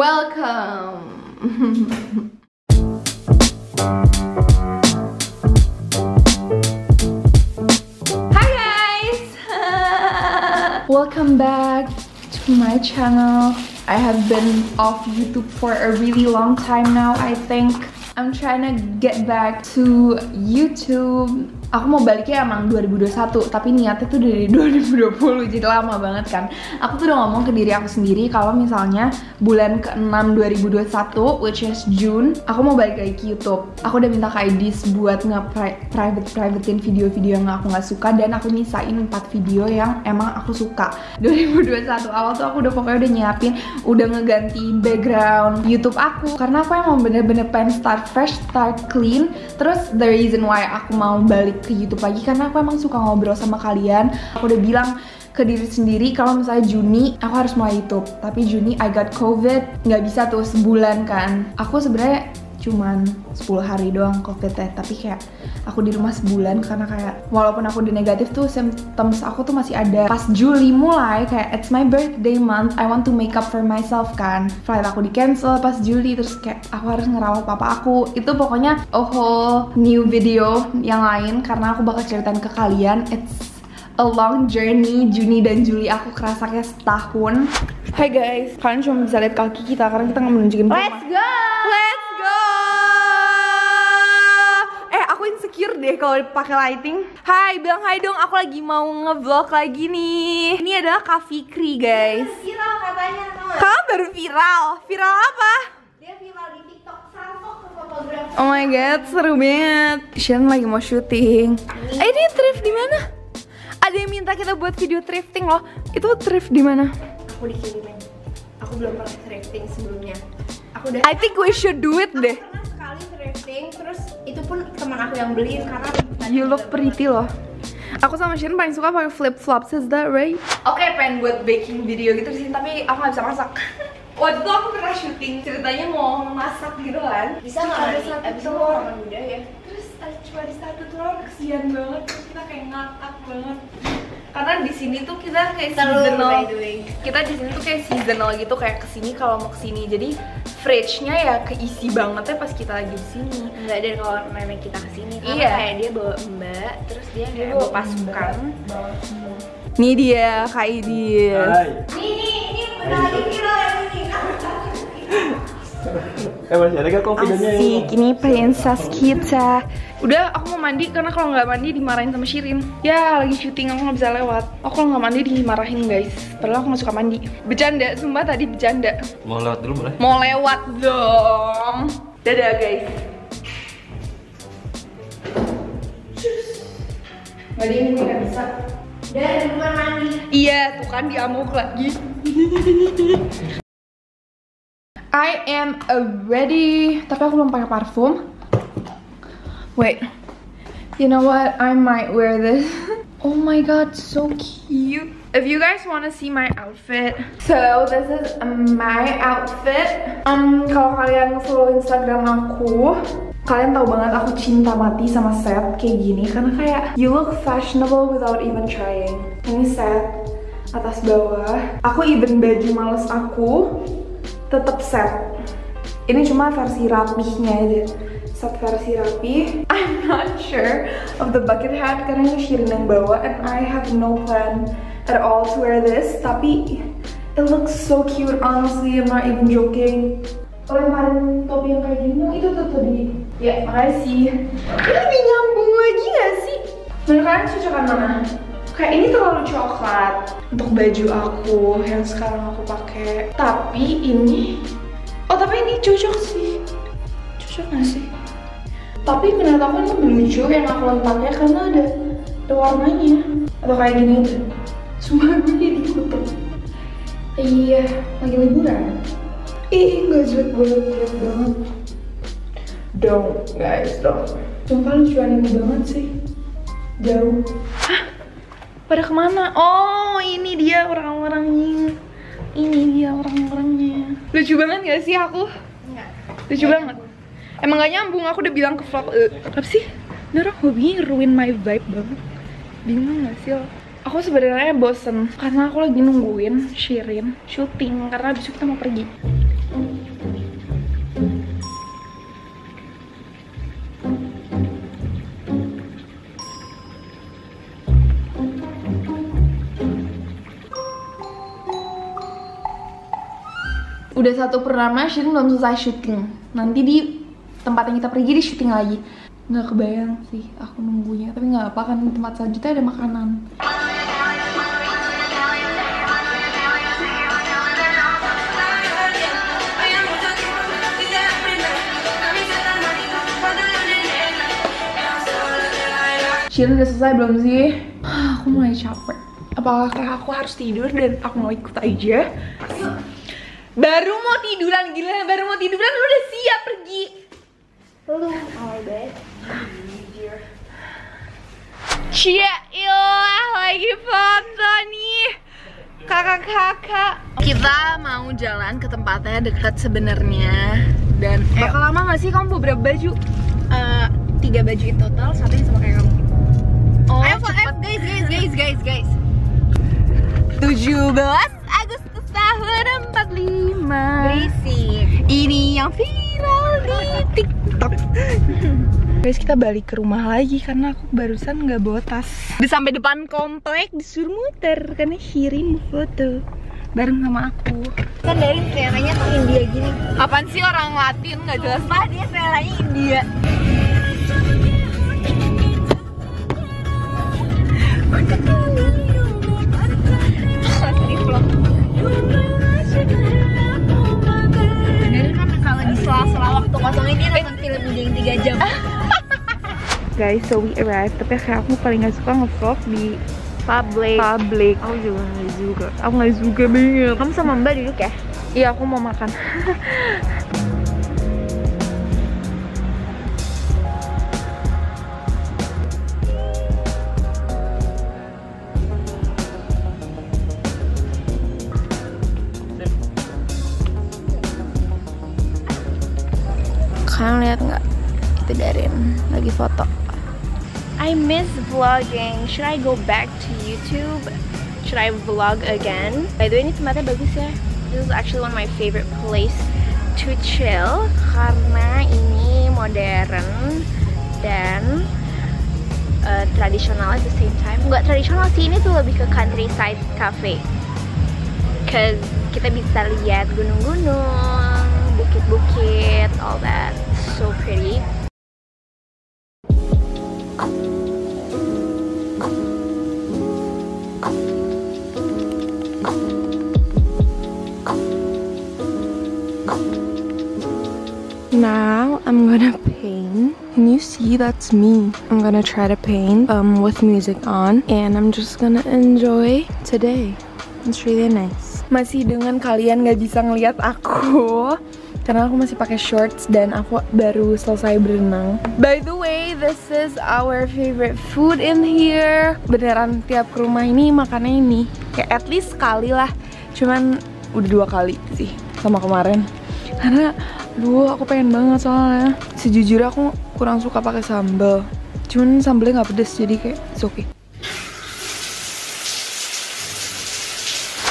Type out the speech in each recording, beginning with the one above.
Welcome. Hi guys. Welcome back to my channel. I have been off YouTube for a really long time now, I think. I'm trying to get back to YouTube aku mau baliknya emang 2021 tapi niatnya tuh dari 2020 jadi lama banget kan. Aku tuh udah ngomong ke diri aku sendiri kalau misalnya bulan ke-6 2021 which is June aku mau balik lagi ke YouTube. Aku udah minta ke IDs buat nge-private privatein video-video yang aku nggak suka dan aku nyisain 4 video yang emang aku suka. 2021 awal tuh aku udah pokoknya udah nyiapin udah ngeganti background YouTube aku. Karena aku emang bener-bener pengen start fresh start clean. Terus the reason why aku mau balik ke YouTube lagi karena aku emang suka ngobrol sama kalian. Aku udah bilang ke diri sendiri kalau misalnya Juni aku harus mulai YouTube tapi Juni I got COVID nggak bisa tuh sebulan kan aku sebenarnya cuman 10 hari doang covid ya tapi kayak aku di rumah sebulan karena kayak walaupun aku di negatif tuh symptoms aku tuh masih ada. Pas Juli mulai kayak it's my birthday month I want to make up for myself kan. Flight aku di cancel pas Juli terus kayak aku harus ngerawat papa aku. Itu pokoknya a whole new video yang lain karena aku bakal ceritain ke kalian. It's a long journey Juni dan Juli aku kerasa kayak setahun. Hai guys, kalian cuma bisa lihat kaki kita karena kita nggak menunjukin! Let's go! Insecure deh kalau pakai lighting. Hai, bilang hai dong. Aku lagi mau ngevlog lagi nih. Ini adalah Kak Fikri, guys. Viral katanya, tau Kamu baru viral. Viral apa? Dia viral di TikTok, salto ke fotografer. Oh my god, seru banget. Shan lagi mau syuting. Eh, ini thrift di mana? Ada yang minta kita buat video thrifting loh. Itu thrift di mana? Aku dikirimin. Aku belum pernah thrifting sebelumnya. Aku udah I think we should do it deh. pernah sekali thrifting, terus itu pun teman aku yang beliin karena You look pretty loh. Aku sama Shin paling suka pakai flip flops, is that right? Oke, pengen buat baking video gitu di sini, tapi aku nggak bisa masak. Waktu itu aku pernah syuting ceritanya mau masak gitu kan. bisa nggak ada satu satu telur. pengalaman budaya. Terus cuma di satu telur kesian banget. Terus kita kayak ngakak banget. Karena di sini tuh kita kayak seasonal. Kita di sini tuh kayak seasonal gitu kayak ke sini kalau mau ke sini. Jadi fridge-nya ya keisi banget ya pas kita lagi di sini. Enggak ada kalau nenek kita ke sini karena Iya. kayak dia bawa mbak, terus dia kayak bawa bawa pasukan. Nih dia Kak Idil. Hai. Nih nih ini lagi Eh masih ada gak confidence-nya Asik, ini princess kita. Udah, aku mau mandi karena kalau nggak mandi dimarahin sama Shirin. Ya, lagi syuting aku nggak bisa lewat. Aku kalau nggak mandi dimarahin guys. Padahal aku nggak suka mandi. Bercanda, sumpah tadi bercanda. Mau lewat dulu boleh? Mau lewat dong. Dadah guys. Ada ini nggak bisa. Dan duluan mandi. Iya, tuh kan diamuk lagi. I am ready. Tapi aku belum pakai parfum. Wait. You know what? I might wear this. Oh my god, so cute. If you guys want to see my outfit, so this is my outfit. Um, kalau kalian follow Instagram aku, kalian tahu banget aku cinta mati sama set kayak gini karena kayak you look fashionable without even trying. Ini set atas bawah. Aku even baju males aku tetap set. Ini cuma versi rapihnya aja. Set versi rapi. I'm not sure of the bucket hat karena ini Shirin yang bawa and I have no plan at all to wear this. Tapi it looks so cute honestly. I'm not even joking. Lemparin topi yang kayak gini, itu tuh tadi. Ya, makasih. Ini lebih nyambung lagi gak sih? Menurut kalian cocokan mana? Kayak ini terlalu coklat untuk baju aku yang sekarang aku pakai. Tapi ini, oh tapi ini cocok sih. Cocok gak sih? Tapi menurut aku ini lucu yang aku letaknya karena ada ada warnanya. Atau kayak gini aja. Semua ini ditutup. Iya, lagi liburan. Ih, nggak jelek banget, jelek banget. Don't, guys, don't. Sumpah lucuan ini banget sih. Jauh. Pada ke mana? Oh, ini dia orang-orangnya. Ini dia orang-orangnya. Lucu banget gak sih aku? Enggak. Lucu banget. Emang gak nyambung, aku udah bilang ke vlog. Eh, apa sih? Ini orang hobinya ruin my vibe banget. Bingung gak sih lo? Aku sebenarnya bosen karena aku lagi nungguin Shirin syuting karena besok kita mau pergi. Udah satu purnama, Shirin belum selesai syuting. Nanti di tempat yang kita pergi di syuting lagi. Nggak kebayang sih aku nunggunya, tapi nggak apa kan tempat selanjutnya ada makanan. Shirin udah selesai belum sih? Aku mulai capek. Apakah aku harus tidur dan aku mau ikut aja? Baru mau tiduran gila, baru mau tiduran lu udah siap pergi. Lu awal banget. Cia ilah lagi foto nih kakak-kakak. Kita mau jalan ke tempatnya deket sebenarnya dan bakal lama gak sih kamu bawa berapa baju? Eh, tiga baju in total, satunya sama kayak kamu. Oh, Ayo, ayo, guys, guys, guys, guys, guys. 17 Agustus tahun 45 Berisik. Ini yang viral di TikTok. Guys, kita balik ke rumah lagi karena aku barusan nggak bawa tas. Udah sampai depan komplek disuruh muter karena Shirin mau foto bareng sama aku. Kan dari seleranya tuh India gini. Apaan sih orang Latin nggak jelas Pak, dia seleranya India. Waktu kosongnya dia nonton film India yang 3 jam. Guys, so we arrived. Tapi kayak aku paling gak suka nge-vlog di Public. public. Aku juga nggak juga. Aku gak suka banget. Kamu sama Mbak duduk ya? Iya, aku mau makan. Kalian lihat nggak? Itu Darin lagi foto. I miss vlogging. Should I go back to YouTube? Should I vlog again? By the way, ini tempatnya bagus ya. This is actually one of my favorite place to chill karena ini modern dan uh, tradisional at the same time. Nggak tradisional sih, ini tuh lebih ke countryside cafe. Cause kita bisa lihat gunung-gunung, bukit-bukit, all that. Pretty. Now I'm gonna paint. Can you see that's me? I'm gonna try to paint um, with music on and I'm just gonna enjoy today. It's really nice. Masih dengan kalian gak bisa ngeliat aku karena aku masih pakai shorts dan aku baru selesai berenang. By the way, this is our favorite food in here. Beneran tiap ke rumah ini makannya ini. Kayak at least sekali lah. Cuman udah dua kali sih sama kemarin. Karena Duh, aku pengen banget soalnya. Sejujurnya aku kurang suka pakai sambal. Cuman sambalnya nggak pedes, jadi kayak it's okay.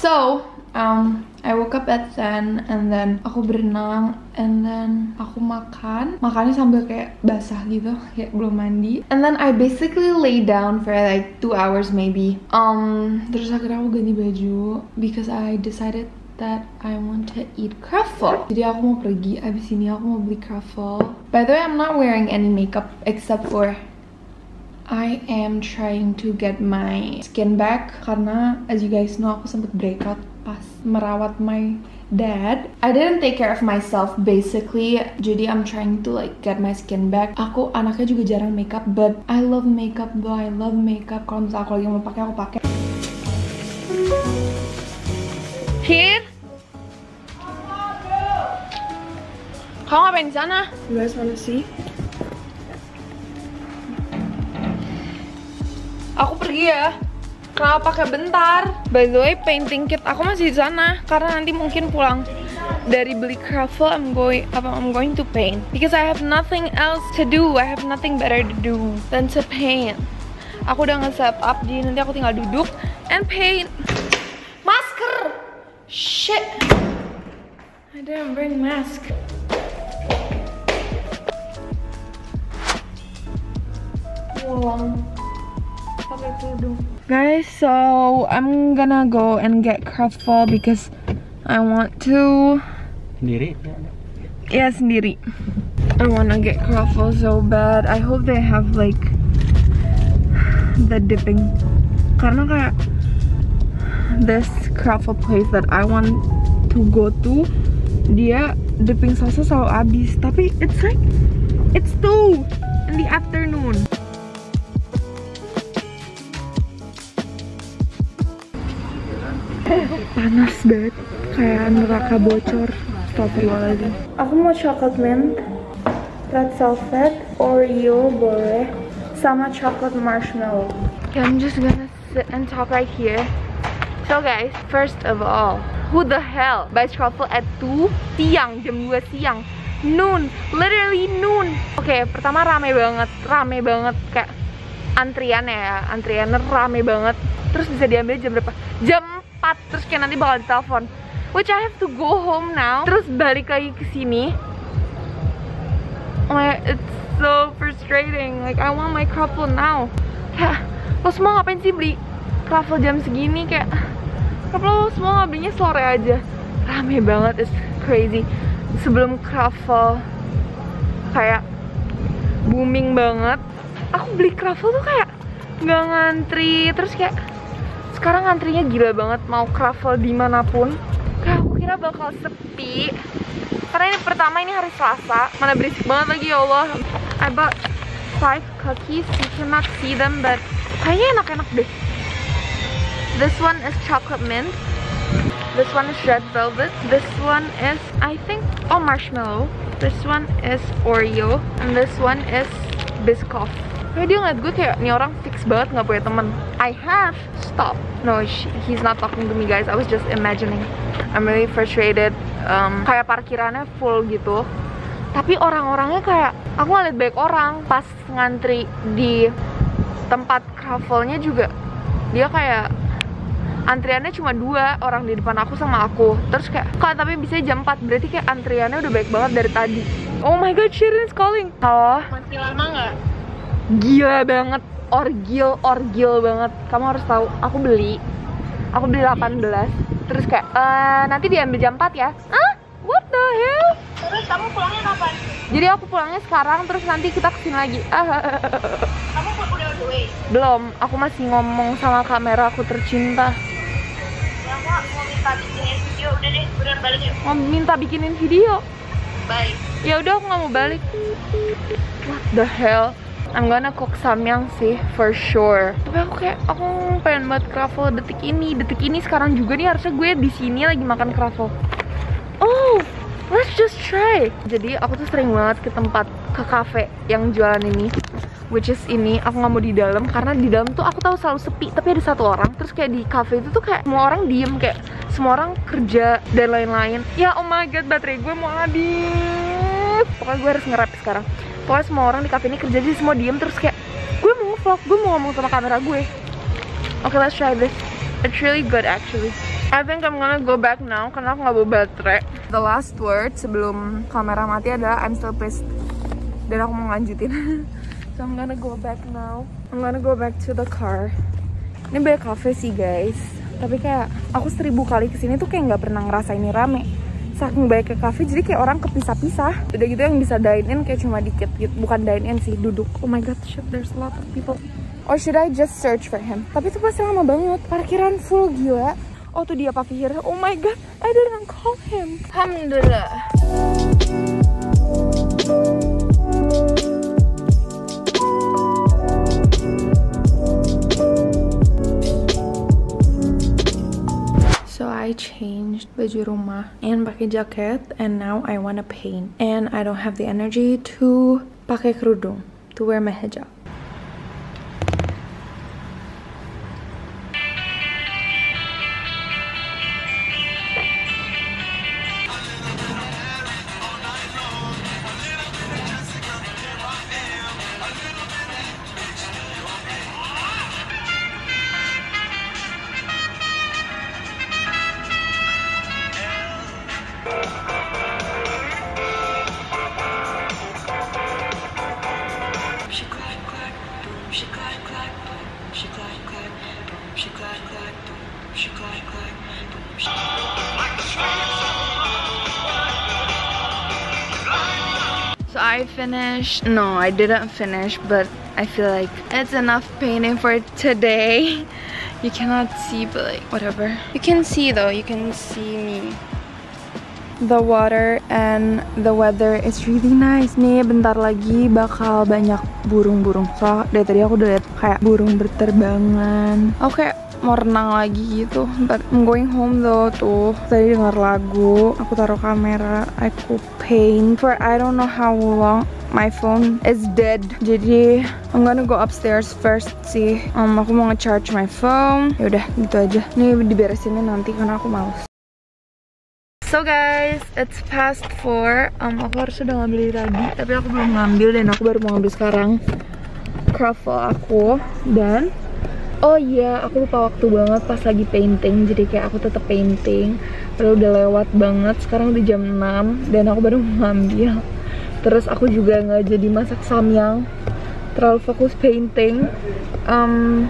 So, um, I woke up at 10 and then aku berenang and then aku makan. Makannya sambil kayak basah gitu, kayak belum mandi. And then I basically lay down for like two hours maybe. Um, terus akhirnya aku ganti baju because I decided that I want to eat truffle. Jadi aku mau pergi, abis ini aku mau beli truffle. By the way, I'm not wearing any makeup except for I am trying to get my skin back karena as you guys know aku sempet breakout pas merawat my dad. I didn't take care of myself basically. Jadi I'm trying to like get my skin back. Aku anaknya juga jarang makeup but I love makeup though. I love makeup. Kalau misalnya aku lagi mau pakai aku pakai. Here. Kamu ngapain di sana? You guys wanna see? Aku pergi ya. Kenapa pakai bentar? By the way, painting kit aku masih di sana karena nanti mungkin pulang dari beli craft I'm going apa I'm going to paint because I have nothing else to do. I have nothing better to do than to paint. Aku udah nge-set up jadi nanti aku tinggal duduk and paint. Masker. Shit. I didn't bring mask. Pulang. pakai kerudung. Guys, so I'm gonna go and get Cruffle because I want to Sendiri. Yeah, sendiri. I wanna get croffle so bad. I hope they have like the dipping. Karena kayak this croffle place that I want to go to, dia dipping sausnya selalu habis. Tapi it's like it's two in the afternoon. Panas banget, kayak neraka bocor. Astagfirullahaladzim. Aku mau chocolate mint, red velvet, Oreo boleh, sama chocolate marshmallow. Okay, I'm just gonna sit and talk right here. So guys, first of all, who the hell buys truffle at 2 siang, jam 2 siang? Noon, literally noon. Oke, okay, pertama rame banget, rame banget kayak antrian ya, antriannya rame banget. Terus bisa diambil jam berapa? Jam 4, terus kayak nanti bakal ditelepon. Which I have to go home now. Terus balik lagi ke sini. Like it's so frustrating. Like I want my croffle now. Kayak lo semua ngapain sih beli croffle jam segini? Kayak kenapa lo semua belinya sore aja. Rame banget it's crazy. Sebelum croffle kayak booming banget. Aku beli croffle tuh kayak nggak ngantri. Terus kayak sekarang ngantrinya gila banget mau croffle di mana pun. Kayak aku kira bakal sepi. Karena ini pertama ini hari Selasa. Mana berisik banget lagi ya Allah. I bought five cookies. You cannot see them but kayaknya enak-enak deh. This one is chocolate mint. This one is red velvet. This one is I think oh marshmallow. This one is Oreo. And this one is Biscoff Kayak dia ngeliat gue kayak, nih orang fix banget gak punya temen. I have, stop No, she, he's not talking to me guys. I was just imagining. I'm really frustrated. Um, Kayak parkirannya full gitu. Tapi orang-orangnya kayak Aku ngeliat baik orang Pas ngantri di tempat croffle-nya juga. Dia kayak Antriannya cuma dua Orang di depan aku sama aku. Terus kayak Kak tapi bisa jam 4 Berarti kayak antriannya udah baik banget dari tadi. Oh my god, Shirin's calling. Halo? Masih lama nggak? Gila banget. Orgil orgil banget. Kamu harus tahu aku beli. Aku beli 18 terus kayak e, nanti diambil jam 4 ya. Ah what the hell? Terus kamu pulangnya kapan? jadi aku pulangnya sekarang terus nanti kita ke sini lagi. Kamu udah on the way? belum. Aku masih ngomong sama kamera aku tercinta. Ya aku mau minta bikinin video. Udah deh, beneran balik yuk. Mau minta bikinin video? Bye ya udah aku nggak mau balik. What the hell I'm gonna cook samyang sih for sure. Tapi aku kayak aku pengen banget croffle detik ini, detik ini sekarang juga nih harusnya gue di sini lagi makan croffle. Oh, let's just try. Jadi aku tuh sering banget ke tempat ke cafe yang jualan ini, which is ini. Aku nggak mau di dalam karena di dalam tuh aku tahu selalu sepi. Tapi ada satu orang. Terus kayak di cafe itu tuh kayak semua orang diem kayak semua orang kerja dan lain-lain. Ya oh my god, baterai gue mau habis. Pokoknya gue harus nge-rap sekarang pokoknya semua orang di cafe ini kerja jadi semua diem terus kayak gue mau vlog gue mau ngomong sama kamera gue. Oke okay, let's try this. It's really good actually. I think I'm gonna go back now karena aku nggak bawa baterai. The last word sebelum kamera mati adalah I'm still pissed. Dan aku mau lanjutin so I'm gonna go back now. I'm gonna go back to the car. Ini banyak cafe sih guys. Tapi kayak aku seribu kali ke sini tuh kayak nggak pernah ngerasa ini rame saking baik ke cafe jadi kayak orang kepisah-pisah. Udah gitu yang bisa dine in kayak cuma dikit gitu. Bukan dine in sih duduk. Oh my god shit there's a lot of people. Or should I just search for him? Tapi itu pasti lama banget. Parkiran full gila. Oh tuh dia Pak Fihir. Oh my god I didn't call him. Alhamdulillah changed baju rumah and pakai jaket and now I wanna paint and I don't have the energy to kerudung to wear my hijab. I. No, I didn't finish, but I feel like it's enough painting for today. You cannot see, but like, whatever. You can see though, you can see me. The water and the weather is really nice nih. Bentar lagi bakal banyak burung-burung. Soalnya dari tadi aku udah liat kayak burung berterbangan. Aku kayak mau renang lagi gitu. But I'm going home though tuh. Tadi denger lagu aku taruh kamera aku paint for I don't know how long. My phone is dead. Jadi I'm gonna go upstairs first sih. Um, aku mau ngecharge my phone. Yaudah gitu aja. Ini diberesinnya nanti karena aku males. So guys, it's past 4 um, Aku harus udah ngambil tadi Tapi aku belum ngambil dan aku baru mau ngambil sekarang. Craft aku Dan Oh iya, aku lupa waktu banget pas lagi painting Jadi kayak aku tetap painting. Padahal udah lewat banget Sekarang udah jam 6 Dan aku baru ngambil. Terus aku juga nggak jadi masak samyang. Terlalu fokus painting. Um,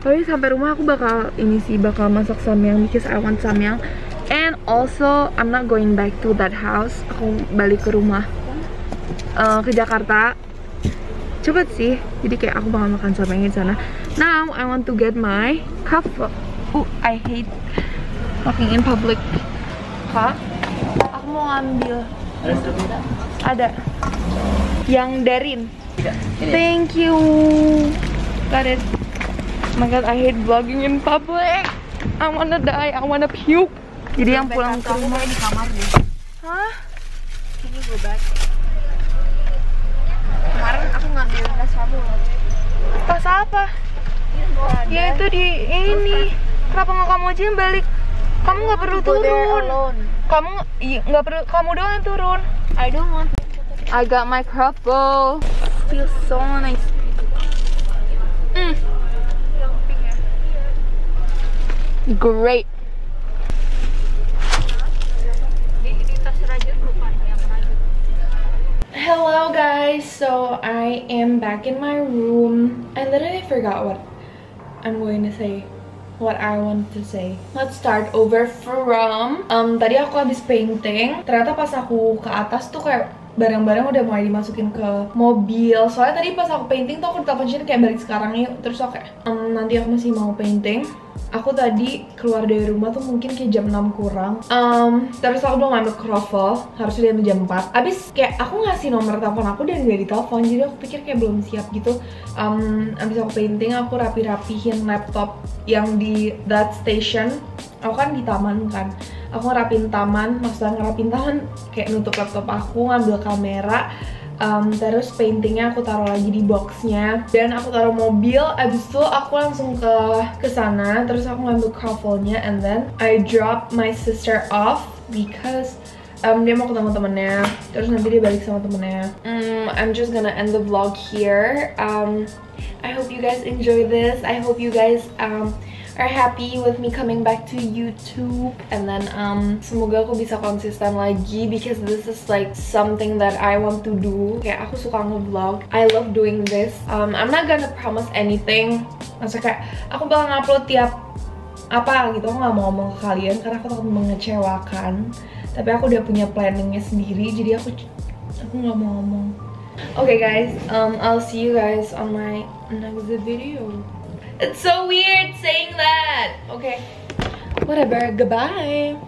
Tapi sampai rumah aku bakal Ini sih, bakal masak samyang Because I want samyang. And also, I'm not going back to that house. Aku balik ke rumah. Uh, ke Jakarta. Cepet sih. Jadi kayak aku bakal makan sampai di sana. Now I want to get my cup. Oh, I hate walking in public. Kak, aku mau ngambil. Ada. Yang Darin. Thank you. Got it. Oh my god, I hate vlogging in public. I wanna die. I wanna puke. Jadi yang pulang ke rumah di kamar deh. Hah? Can you go back? Aku ngambil gas kamu. Pas apa? Ya itu di ini. Kenapa nggak kamu aja yang balik? Kamu nggak perlu turun. Kamu iya, nggak perlu. Kamu doang yang turun. I don't want. I got my crumble. Feels so nice. Mm. Great. So I am back in my room. I literally forgot what I'm going to say. What I want to say. Let's start over from um, Tadi aku habis painting Ternyata pas aku ke atas tuh kayak barang-barang udah mulai dimasukin ke mobil. Soalnya tadi pas aku painting tuh aku ditelepon Shin kayak balik sekarang yuk Terus aku kayak "Em, nanti aku masih mau painting. Aku tadi keluar dari rumah tuh mungkin kayak jam 6 kurang. Em, Terus aku belum ngambil kroffel Harusnya dia jam 4 Abis kayak aku ngasih nomor telepon aku dan gak ditelepon Jadi aku pikir kayak belum siap gitu. Em, Abis aku painting aku rapi-rapihin laptop yang di that station. Aku kan di taman kan Aku ngerapin taman, maksudnya ngerapin taman Kayak nutup laptop aku, ngambil kamera Um, terus paintingnya aku taruh lagi di boxnya. Dan aku taruh mobil abis itu aku langsung ke ke sana terus aku ngambil croffelnya and then I drop my sister off because um, dia mau ketemu temennya. Terus nanti dia balik sama temennya. Hmm, I'm just gonna end the vlog here. Um, I hope you guys enjoy this. I hope you guys um, are happy with me coming back to YouTube. And then um semoga aku bisa konsisten lagi because this is like something that I want to do. Kayak aku suka nge-vlog. I love doing this. Um, I'm not gonna promise anything. Maksudnya kayak aku bakal ngupload tiap apa gitu. Aku nggak mau ngomong ke kalian karena aku takut mengecewakan. Tapi aku udah punya planningnya sendiri jadi aku aku nggak mau ngomong. Okay guys, um, I'll see you guys on my next video. It's so weird saying that. Okay. Whatever. Goodbye.